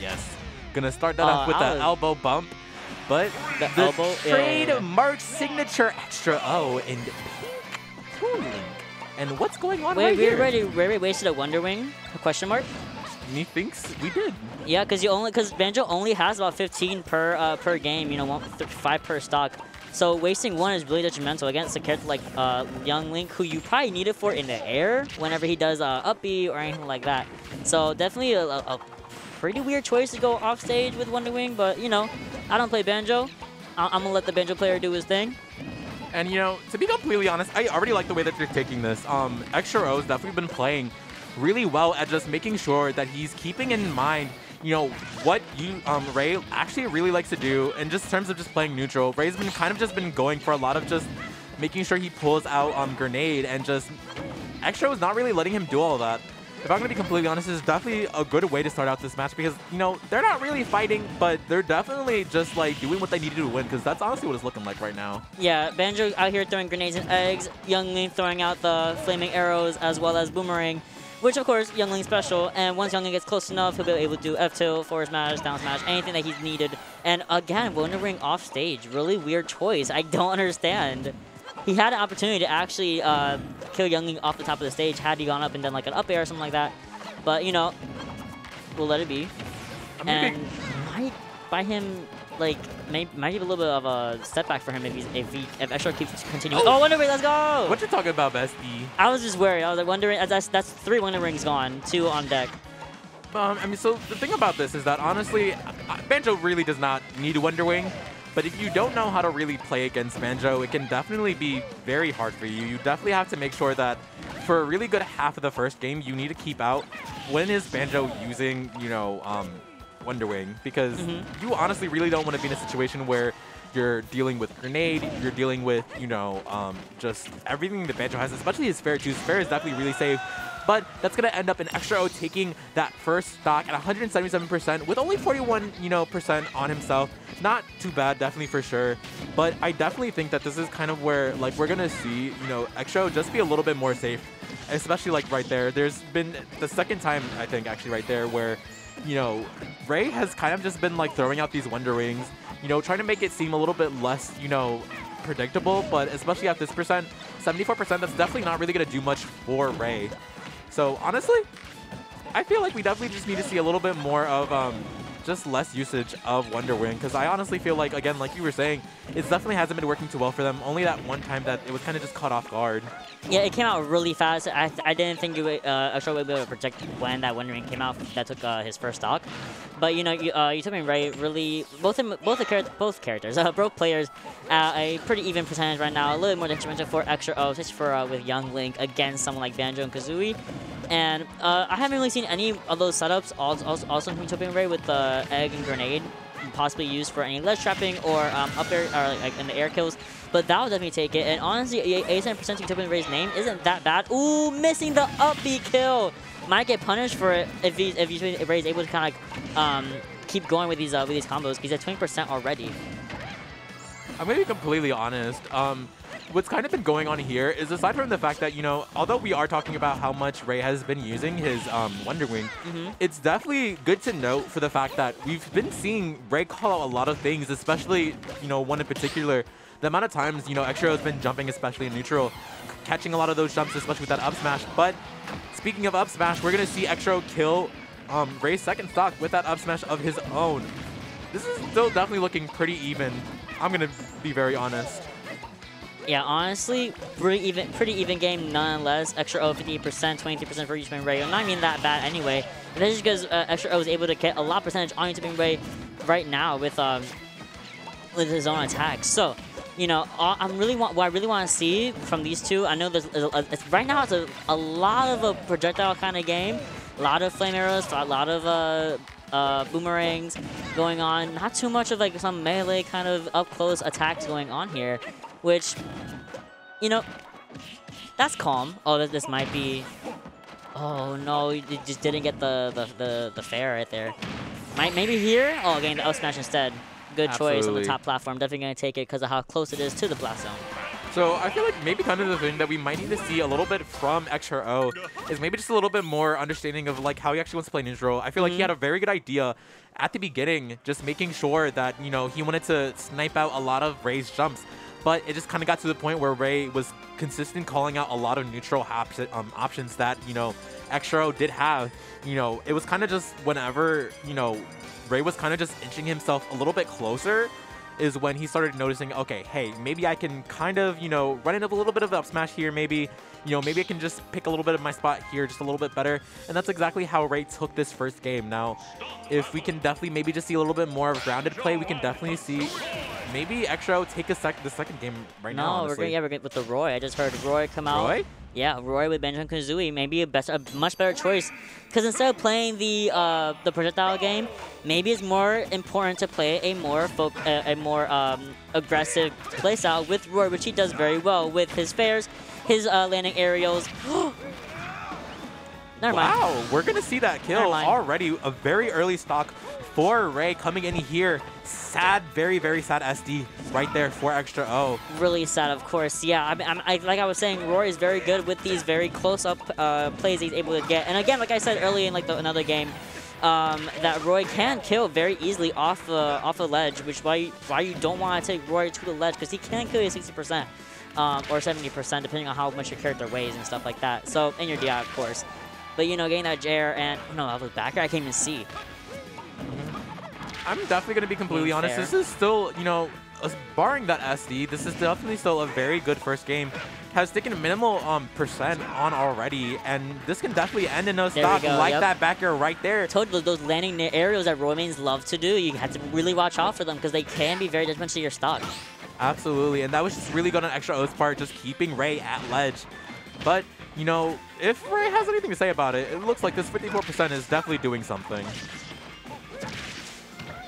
Yes. Gonna start that Uh, off with the elbow bump. But The the elbow, yeah, trade yeah, yeah. signature extra O and pink Link. And what's going on Wait, right we here? already, we already wasted a Wonder Wing? A question mark? Methinks we did. Yeah, because you only because Banjo only has about 15 per uh, per game. You know, one, th five per stock. So wasting one is really detrimental against a character like uh, Young Link, who you probably need it for in the air whenever he does uh, up B or anything like that. So definitely a, a, a pretty weird choice to go off stage with Wonder Wing. But you know, I don't play Banjo. I I'm gonna let the Banjo player do his thing. And you know, to be completely honest, I already like the way that they're taking this. Um, Extra O's definitely been playing really well at just making sure that he's keeping in mind, you know, what you um Ray actually really likes to do, and just in terms of just playing neutral. Ray's been kind of just been going for a lot of just making sure he pulls out um grenade and just Extra is not really letting him do all that. If I'm gonna be completely honest, is definitely a good way to start out this match because you know they're not really fighting, but they're definitely just like doing what they need to do to win. Because that's honestly what it's looking like right now. Yeah, Banjo out here throwing grenades and eggs, Young Link throwing out the flaming arrows as well as Boomerang, which of course Young Link's special, and once Young Link gets close enough, he'll be able to do F-tilt, forward smash, down smash, anything that he's needed. And again, Wonder Wing off stage, really weird choice. I don't understand. He had an opportunity to actually uh, kill Young Link off the top of the stage had he gone up and done like an up air or something like that. But, you know, we'll let it be. I'm And might buy him like may, might give a little bit of a setback for him if he's if he if Extra keeps continuing. Oh. Oh, Wonder Wing, let's go! What you talking about, Bestie? I was just worried. I was like, Wonder Wing, that's that's three Wonder Wings gone, two on deck. Um, I mean, so the thing about this is that honestly, Banjo really does not need a Wonder Wing. But if you don't know how to really play against Banjo, it can definitely be very hard for you. You definitely have to make sure that for a really good half of the first game, you need to keep out when is Banjo using, you know, um, Wonder Wing. Because Mhm. you honestly really don't want to be in a situation where you're dealing with grenade, you're dealing with, you know, um, just everything that Banjo has, especially his fair choose. Fair is definitely really safe. But that's going to end up in Extra O taking that first stock at 177% with only 41, you know, percent on himself. Not too bad, definitely for sure. But I definitely think that this is kind of where, like, we're going to see, you know, Extra O just be a little bit more safe. Especially, like, right there. There's been the second time, I think, actually, right there, where, you know, Ray has kind of just been, like, throwing out these Wonder Wings, you know, trying to make it seem a little bit less, you know, predictable. But especially at this percent, 74%, that's definitely not really going to do much for Ray. So honestly, I feel like we definitely just need to see a little bit more of um, just less usage of Wonder Wing because I honestly feel like, again, like you were saying, it definitely hasn't been working too well for them. Only that one time that it was kind of just caught off guard. Yeah, it came out really fast. I, I didn't think you uh, would be able to project when that Wonder Wing came out. That took uh, his first stock. But you know, you, uh, you took me right. Really, both of, both the char both characters, uh, both players, uh, a pretty even percentage right now. A little bit more detrimental for Extra O, especially for uh, with Young Link against someone like Banjo and Kazooie. And uh, I haven't really seen any of those setups. Also, also, also from Utopian Ray with the egg and grenade, possibly used for any ledge trapping or um, up air or like in the air kills. But that would definitely take it. And honestly, 87% Utopian Ray's name isn't that bad. Ooh, missing the up kill. Might get punished for it if he if Utopian able to kind of um, keep going with these uh, with these combos. He's at 20% already. I'm gonna be completely honest. Um, what's kind of been going on here is aside from the fact that you know, although we are talking about how much Ray has been using his um, Wonder Wing, Mhm. it's definitely good to note for the fact that we've been seeing Ray call out a lot of things, especially you know one in particular. The amount of times you know Extra has been jumping, especially in neutral, catching a lot of those jumps, especially with that up smash. But speaking of up smash, we're gonna see Extra kill um, Ray's second stock with that up smash of his own. This is still definitely looking pretty even. I'm gonna be very honest. Yeah, honestly, pretty even, pretty even game nonetheless. Extra O 58%, 23% for Utopian Ray. Not even that bad anyway. And that's just because uh, Extra O is able to get a lot of percentage on Utopian Ray right now with um with his own attacks. So, you know, uh, I'm really want what I really want to see from these two. I know there's a, a, it's, right now it's a, a lot of a projectile kind of game, a lot of flame arrows, a lot of uh, uh, boomerangs going on. Not too much of like some melee kind of up close attacks going on here, which, you know, that's calm. Oh, this, this might be. Oh no, you just didn't get the the the, the fair right there. Might maybe here. Oh, getting the up smash instead. Good choice on the top platform. Definitely gonna take it because of how close it is to the blast zone. So I feel like maybe kind of the thing that we might need to see a little bit from Extra O is maybe just a little bit more understanding of like how he actually wants to play neutral. I feel like he mm-hmm. had a very good idea at the beginning, just making sure that, you know, he wanted to snipe out a lot of Ray's jumps. But it just kind of got to the point where Ray was consistent calling out a lot of neutral um, options that, you know, Extra did have. You know, it was kind of just whenever, you know, Ray was kind of just inching himself a little bit closer is when he started noticing, okay, hey, maybe I can kind of, you know, run into a little bit of up smash here, maybe, you know, maybe I can just pick a little bit of my spot here just a little bit better. And that's exactly how Ray took this first game. Now, if we can definitely maybe just see a little bit more of grounded play, we can definitely see maybe Extra take a sec the second game right no, now. No, we're gonna yeah, we're with the Roy. I just heard Roy come out. Roy? Yeah, Roy with Banjo and Kazooie, maybe a, best, a much better choice. Because instead of playing the uh, the projectile game, maybe it's more important to play a more a, a, more um, aggressive playstyle with Roy, which he does very well with his fairs, his uh, landing aerials. Never mind. Wow, we're going to see that kill already. A very early stock for Ray coming in here. Sad, very, very sad SD right there for Extra O. Really sad, of course. Yeah, I, I'm, I, like I was saying, Roy is very good with these very close-up uh, plays he's able to get. And again, like I said earlier in like the, another game, um, that Roy can kill very easily off the off the ledge, which why why you don't want to take Roy to the ledge because he can kill you 60% um, or 70% depending on how much your character weighs and stuff like that. So in your DI, of course. But you know, getting that Jair and oh no, I was back. I can't even see. I'm definitely going to be completely honest. Fair. This is still, you know, barring that SD, this is definitely still a very good first game. Has taken a minimal um, percent on already, and this can definitely end in a stock like yep. that back right there. Told you those landing aerials that Roymains love to do, you have to really watch out for them because they can be very detrimental to your stock. Absolutely, and that was just really good on Extra O's part, just keeping Ray at ledge. But, you know, if Ray has anything to say about it, it looks like this 54% is definitely doing something.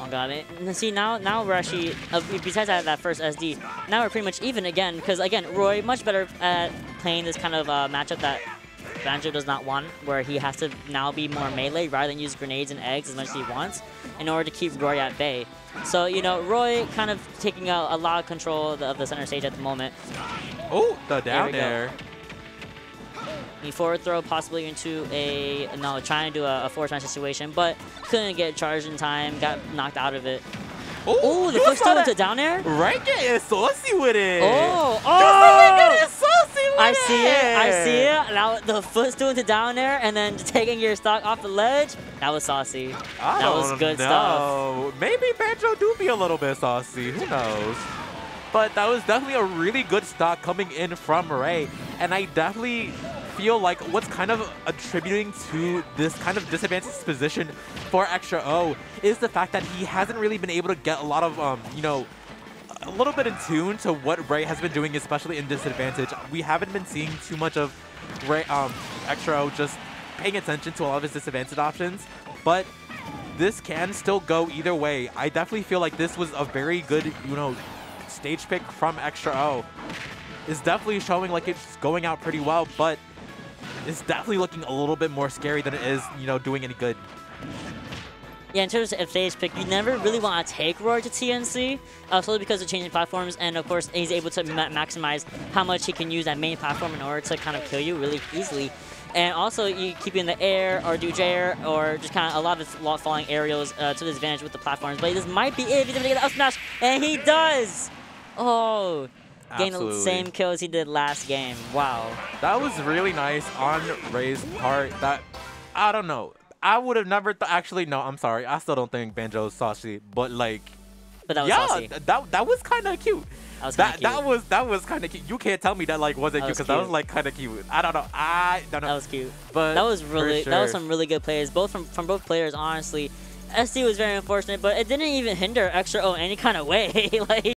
Oh god, it, see now now we're actually uh, besides that, that first SD, now we're pretty much even again because again Roy much better at playing this kind of uh, matchup that Banjo does not want, where he has to now be more melee rather than use grenades and eggs as much as he wants in order to keep Roy at bay. So, you know, Roy kind of taking a, a lot of control of the, of the, center stage at the moment. Oh, the down there. The forward throw possibly into a, no, trying to do a, a forward smash situation, but couldn't get charged in time, got knocked out of it. Oh, the first time into down air? Right getting saucy with it. Oh, oh. I see it. I see it. Now the foot stool into down air and then taking your stock off the ledge. That was saucy. I that was good know. stuff. Maybe Banjo do be a little bit saucy. Who knows? But that was definitely a really good stock coming in from Ray. And I definitely feel like what's kind of attributing to this kind of disadvantaged position for Extra O is the fact that he hasn't really been able to get a lot of, um, you know, a little bit in tune to what Ray has been doing, especially in disadvantage. We haven't been seeing too much of Ray, um, Extra O just paying attention to a lot of his disadvantage options, but this can still go either way. I definitely feel like this was a very good, you know, stage pick from Extra O. Is definitely showing like it's going out pretty well, but it's definitely looking a little bit more scary than it is, you know, doing any good. Yeah, in terms of stage pick, you never really want to take Roy to TNC, uh, solely because of changing platforms, and of course, he's able to ma maximize how much he can use that main platform in order to kind of kill you really easily. And also, you keep you in the air or do Jair or just kind of a lot of lot falling aerials uh, to his advantage with the platforms. But this might be it if he's able to get the up smash, and he does! Oh, Gain the same kills he did last game. Wow. That was really nice on Ray's part. That, I don't know. I would have never thought. Actually, no, I'm sorry. I still don't think Banjo's saucy, but like, but that was yeah, saucy. that that was kind of cute. That was that, that was that was kind of cute. You can't tell me that like wasn't that cute because that was like kind of cute. I don't know. I don't know. That was cute. But that was really sure. that was some really good players, both from from both players. Honestly, SD was very unfortunate, but it didn't even hinder Extra O any kind of way. like.